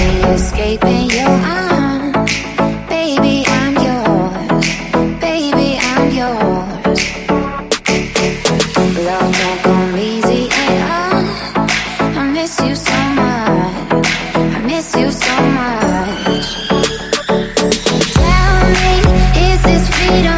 escaping your arms. Baby, I'm yours. Baby, I'm yours. Love don't come easy at all. I miss you so much. I miss you so much. Tell me, is this freedom?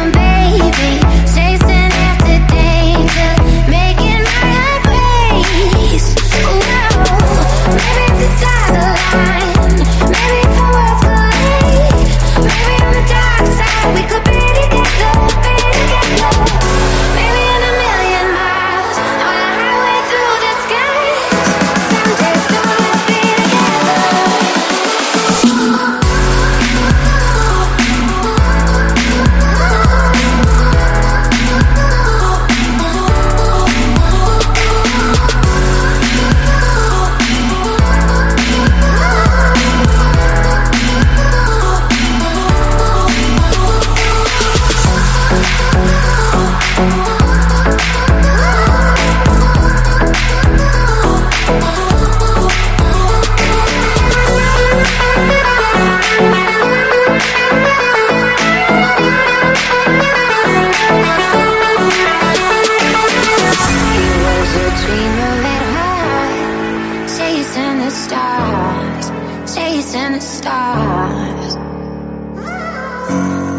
stars, chasing the stars.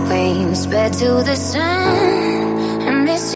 Wings spread to the sun.